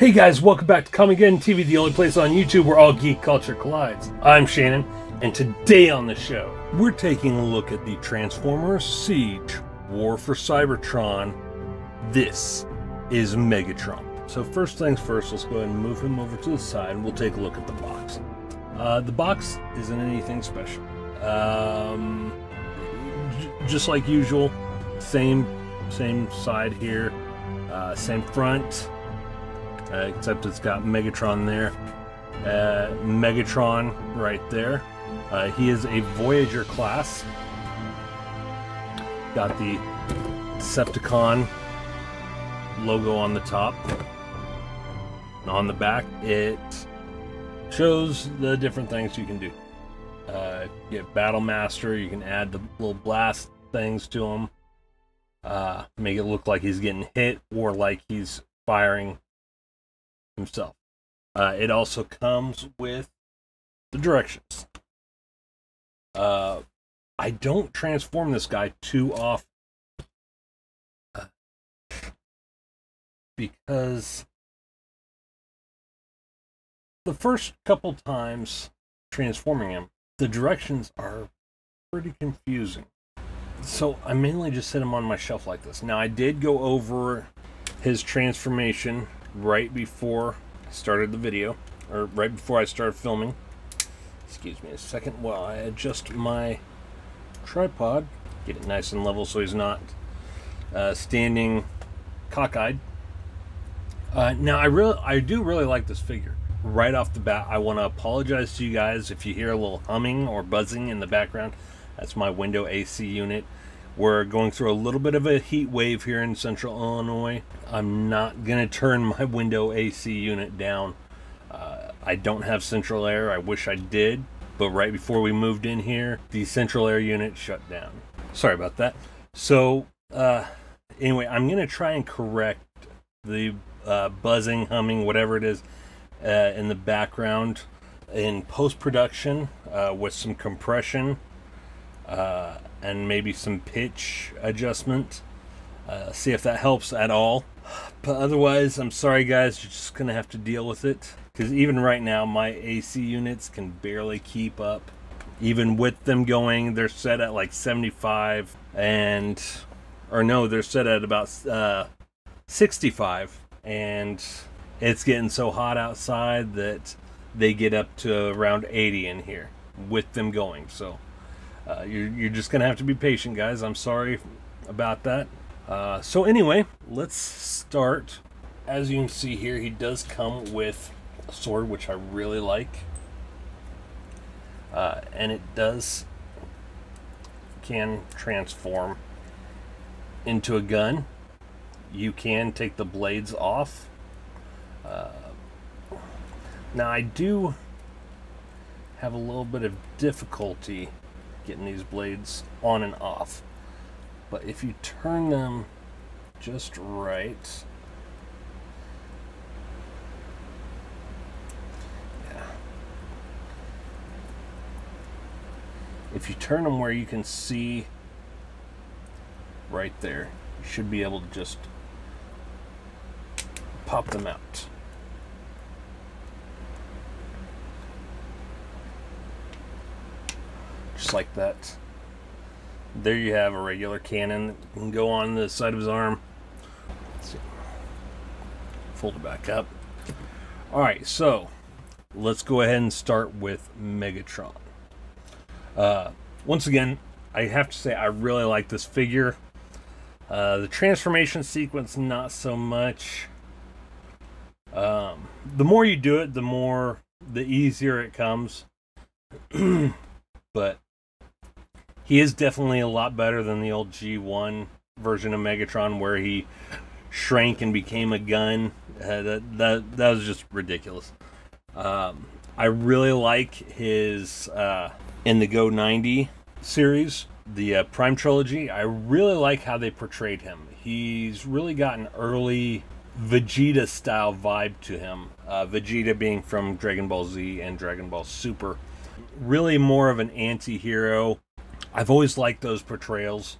Hey guys, welcome back to Comicgeddon TV, the only place on YouTube where all geek culture collides. I'm Shannon, and today on the show, we're taking a look at the Transformers Siege War for Cybertron. This is Megatron. So first things first, let's go ahead and move him over to the side, and we'll take a look at the box. Uh, the box isn't anything special. Um, just like usual, same same side here, uh, same front uh, except it's got Megatron there. Uh, Megatron right there. Uh, he is a Voyager class. Got the Decepticon logo on the top. On the back, it shows the different things you can do. Uh, get Battle Master, you can add the little blast things to him. Uh, make it look like he's getting hit or like he's firing himself. Uh, it also comes with the directions. Uh, I don't transform this guy too often uh, because the first couple times transforming him, the directions are pretty confusing. So I mainly just set him on my shelf like this. Now I did go over his transformation right before I started the video, or right before I started filming. Excuse me a second while I adjust my tripod, get it nice and level so he's not uh, standing cockeyed. Uh, now I really, I do really like this figure. Right off the bat, I want to apologize to you guys if you hear a little humming or buzzing in the background. That's my window AC unit. We're going through a little bit of a heat wave here in central Illinois. I'm not going to turn my window AC unit down. Uh, I don't have central air. I wish I did. But right before we moved in here, the central air unit shut down. Sorry about that. So, uh, anyway, I'm going to try and correct the uh, buzzing, humming, whatever it is uh, in the background in post production uh, with some compression uh, and maybe some pitch adjustment. Uh, see if that helps at all. But otherwise, I'm sorry, guys. You're just gonna have to deal with it because even right now, my AC units can barely keep up. Even with them going, they're set at like 75 and, or no, they're set at about uh, 65, and it's getting so hot outside that they get up to around 80 in here with them going. So uh, you're, you're just to have to be patient, guys. I'm sorry about that. Uh, so, anyway, let's start. As you can see here, he does come with a sword, which I really like. Uh, and it does can transform into a gun. You can take the blades off. Uh, now, I do have a little bit of difficulty getting these blades on and off. But if you turn them just right, yeah. If you turn them where you can see right there, you should be able to just pop them out. Just like that. There you have a regular cannon that can go on the side of his arm. Fold it back up. All right, so let's go ahead and start with Megatron. Uh, once again, I have to say I really like this figure. Uh, the transformation sequence, not so much. Um, the more you do it, the more the easier it comes. but he is definitely a lot better than the old G1 version of Megatron where he shrank and became a gun. Uh, that, that that was just ridiculous. Um, I really like his uh, in the Go 90 series, the uh, Prime trilogy. I really like how they portrayed him. He's really got an early Vegeta style vibe to him. Uh, Vegeta being from Dragon Ball Z and Dragon Ball Super. Really more of an anti hero I've always liked those portrayals.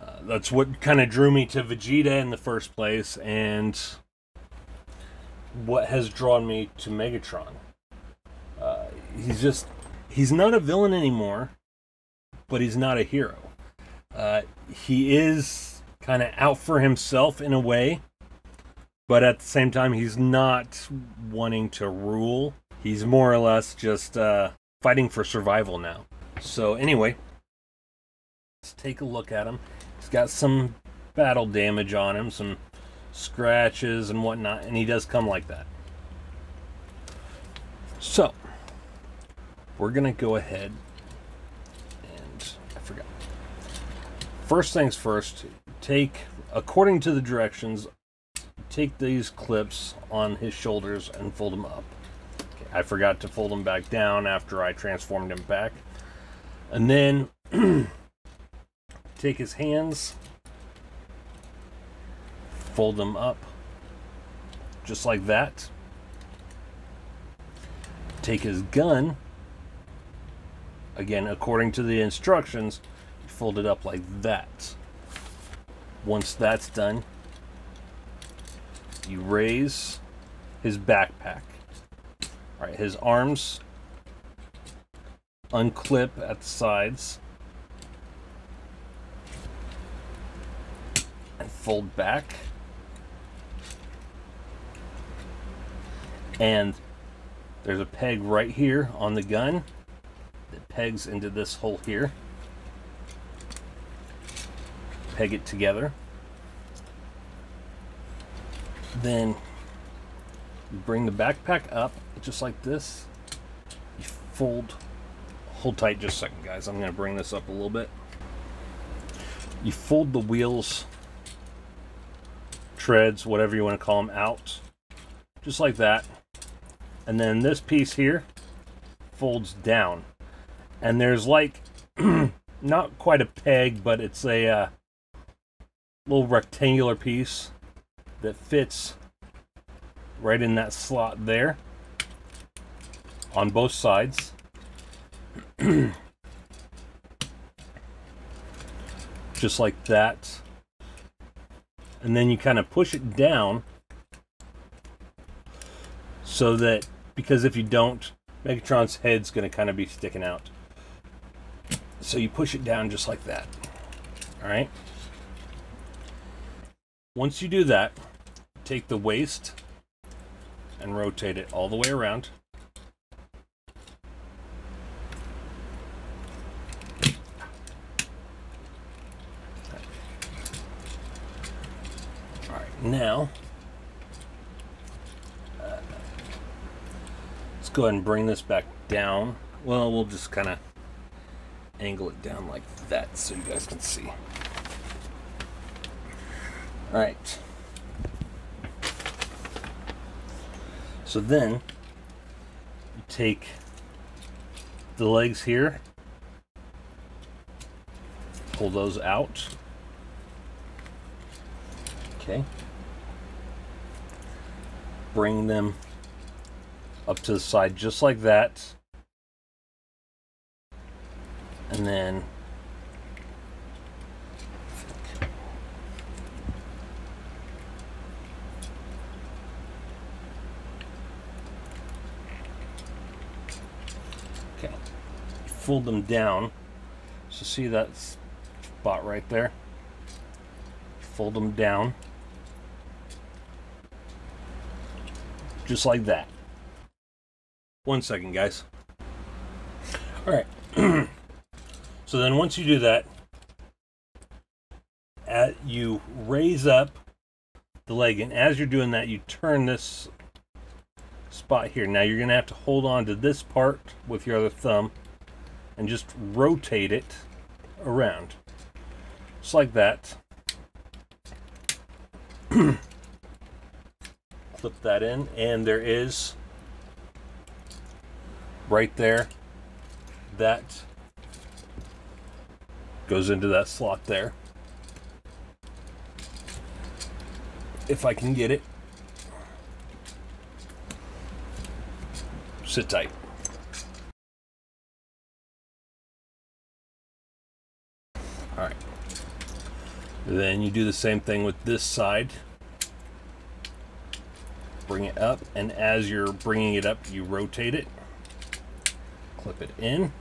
Uh, that's what kind of drew me to Vegeta in the first place, and what has drawn me to Megatron. Uh, he's just he's not a villain anymore, but he's not a hero. Uh, he is kind of out for himself in a way, but at the same time, he's not wanting to rule. He's more or less just uh, fighting for survival now. So, anyway, let's take a look at him. He's got some battle damage on him, some scratches and whatnot, and he does come like that. So, we're going to go ahead and I forgot. First things first, take, according to the directions, take these clips on his shoulders and fold them up. Okay, I forgot to fold them back down after I transformed him back. And then take his hands, fold them up just like that. Take his gun, again, according to the instructions, fold it up like that. Once that's done, you raise his backpack. All right, his arms unclip at the sides and fold back. And there's a peg right here on the gun that pegs into this hole here. Peg it together. Then bring the backpack up just like this. You fold, hold tight just a second guys. I'm gonna bring this up a little bit. You fold the wheels, treads, whatever you want to call them out, just like that. And then this piece here folds down. And there's like, not quite a peg, but it's a uh, little rectangular piece that fits right in that slot there on both sides. Just like that. And then you kind of push it down so that, because if you don't, Megatron's head's going to kind of be sticking out. So you push it down just like that. All right. Once you do that, take the waist and rotate it all the way around. Now let's go ahead and bring this back down. Well, we'll just kind of angle it down like that so you guys can see. All right. So then you take the legs here, pull those out. Okay. Bring them up to the side just like that. And then fold them down. So see that spot right there? Fold them down. Just like that. One second, guys. All right. so then once you do that, at, you raise up the leg, and as you're doing that, you turn this spot here. Now you're going to have to hold on to this part with your other thumb and just rotate it around. Just like that. Clip that in, and there is right there that goes into that slot there. If I can get it. Sit tight. All right then you do the same thing with this side. Bring it up, and as you're bringing it up, you rotate it, clip it in.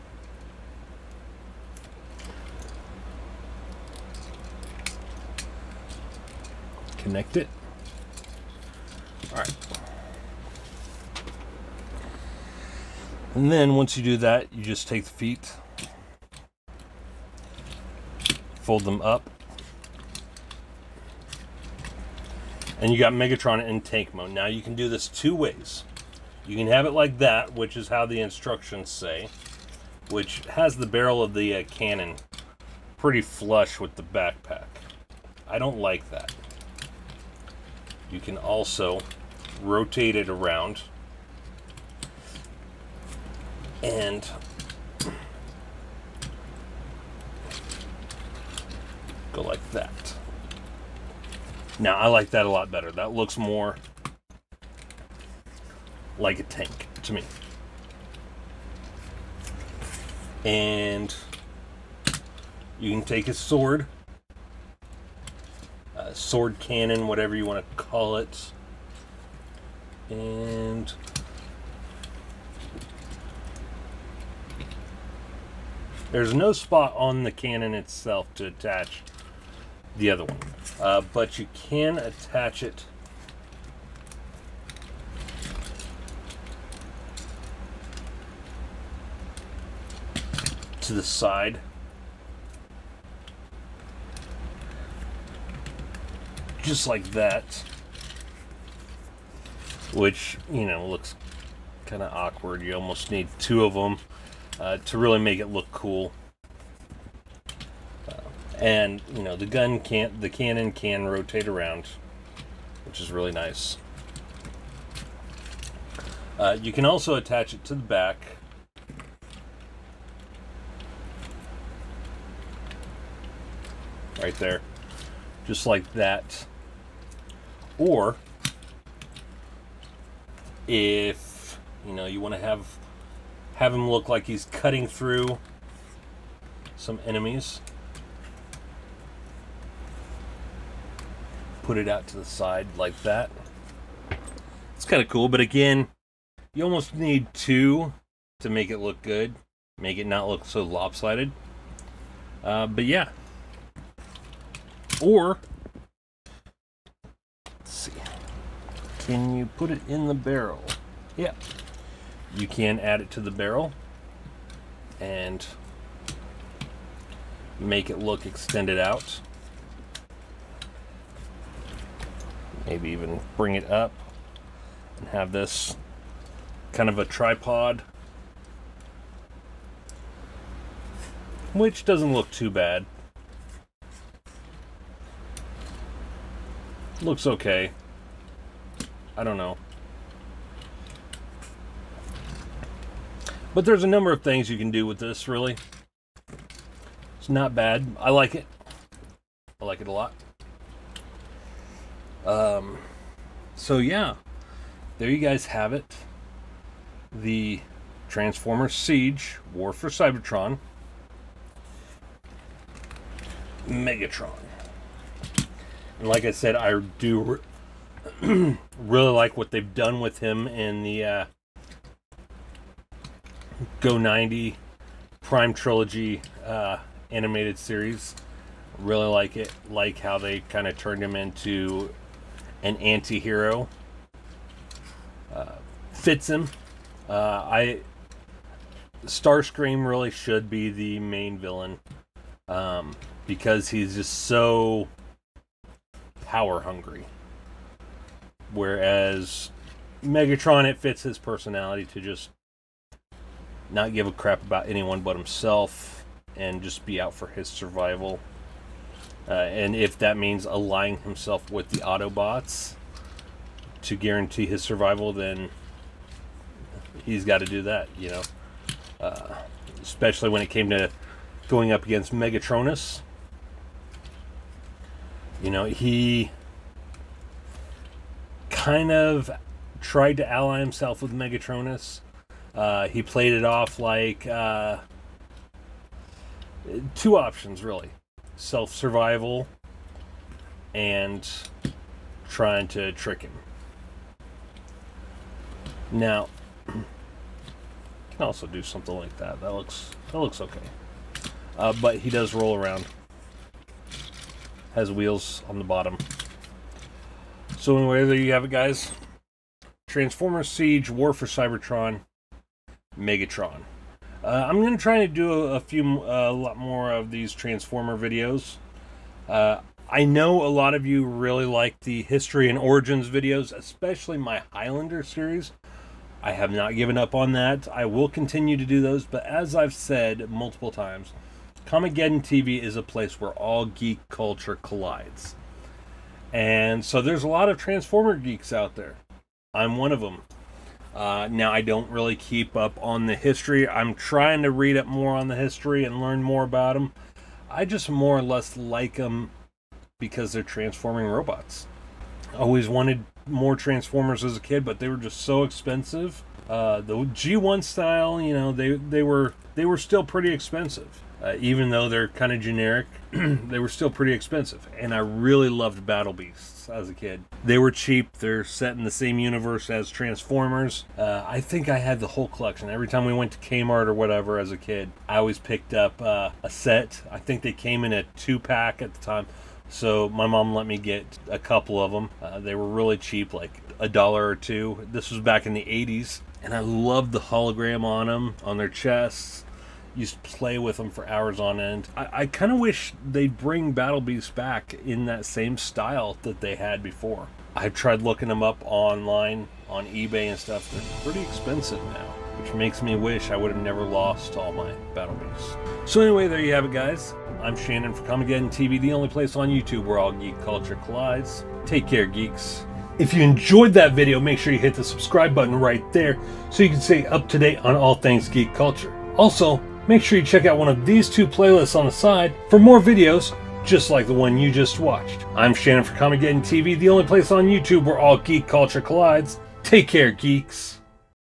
Connect it. All right. And then once you do that, you just take the feet, fold them up, and you got Megatron in tank mode. Now you can do this two ways. You can have it like that, which is how the instructions say, which has the barrel of the uh, cannon pretty flush with the backpack. I don't like that. You can also rotate it around and go like that. Now, I like that a lot better. That looks more like a tank to me. And you can take a sword, a sword cannon, whatever you want to call it, and there's no spot on the cannon itself to attach the other one. Uh, but you can attach it to the side. Just like that. Which, you know, looks kind of awkward. You almost need two of them uh, to really make it look cool and you know the gun can't the cannon can rotate around which is really nice. Uh, you can also attach it to the back. Right there. Just like that. Or if you know you want to have have him look like he's cutting through some enemies put it out to the side like that. It's kind of cool, but again, you almost need two to make it look good, make it not look so lopsided. Uh, but yeah. Or, let's see, can you put it in the barrel? Yeah. You can add it to the barrel and make it look extended out. Maybe even bring it up and have this kind of a tripod. Which doesn't look too bad. Looks okay. I don't know. But there's a number of things you can do with this really. It's not bad. I like it. I like it a lot um, so yeah, there you guys have it. The Transformers Siege War for Cybertron. Megatron. And like I said, I do re really like what they've done with him in the uh, Go 90 Prime Trilogy uh, animated series. Really like it. Like how they kind of turned him into an anti-hero. Uh, fits him. Uh, I Starscream really should be the main villain um, because he's just so power hungry. Whereas Megatron, it fits his personality to just not give a crap about anyone but himself and just be out for his survival. Uh, and if that means aligning himself with the Autobots to guarantee his survival, then he's got to do that, you know. Uh, especially when it came to going up against Megatronus. You know, he kind of tried to ally himself with Megatronus. Uh, he played it off like uh, two options, really self survival and trying to trick him. Now, can also do something like that. That looks that looks okay. Uh, but he does roll around. Has wheels on the bottom. So anyway, there you have it, guys. Transformers Siege, War for Cybertron, Megatron. Uh, I'm going to try to do a, a few, a lot more of these Transformer videos. Uh, I know a lot of you really like the history and origins videos, especially my Highlander series. I have not given up on that. I will continue to do those, but as I've said multiple times, Comicgeddon TV is a place where all geek culture collides. And so there's a lot of Transformer geeks out there. I'm one of them. Uh, now, I don't really keep up on the history. I'm trying to read up more on the history and learn more about them. I just more or less like them because they're transforming robots. Always wanted more Transformers as a kid, but they were just so expensive. Uh, the G1 style, you know, they they were they were still pretty expensive. Uh, even though they're kind of generic, they were still pretty expensive. And I really loved Battle Beasts as a kid. They were cheap. They're set in the same universe as Transformers. Uh, I think I had the whole collection. Every time we went to Kmart or whatever as a kid, I always picked up uh, a set. I think they came in a two pack at the time. So my mom let me get a couple of them. Uh, they were really cheap, like a dollar or two. This was back in the 80s. And I loved the hologram on them, on their chests used play with them for hours on end. I, I kind of wish they'd bring Battle Beasts back in that same style that they had before. I've tried looking them up online on eBay and stuff. They're pretty expensive now, which makes me wish I would have never lost all my Battle Beasts. So anyway, there you have it, guys. I'm Shannon for Comicgeddon TV, the only place on YouTube where all geek culture collides. Take care, geeks. If you enjoyed that video, make sure you hit the subscribe button right there so you can stay up to date on all things geek culture. Also, make sure you check out one of these two playlists on the side for more videos just like the one you just watched. I'm Shannon for Comicgeddon TV, the only place on YouTube where all geek culture collides. Take care, geeks.